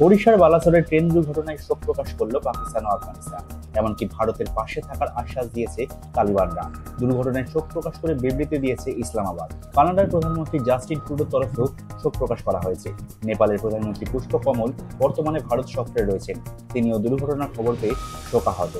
ওড়িশার বালাসোরের ট্রেন দুর্ঘটনায় শোক প্রকাশ করল পাকিস্তান ও আফগানিস্তান। এমনকি ভারতের পাশে থাকার আশ্বাস দিয়েছে তালিবানরা। দুর্ঘটনায় শোক প্রকাশ করে বিবৃতি দিয়েছে ইসলামাবাদ। কানাডার প্রধানমন্ত্রী জাস্টিন ট্রুডোর তরফেও শোক প্রকাশ করা হয়েছে। নেপালের প্রধানমন্ত্রী পুষ্প কমল বর্তমানে ভারত সফরে রয়েছেন। তিনিও দুর্ঘটনার খবর পেয়ে শোকাহত।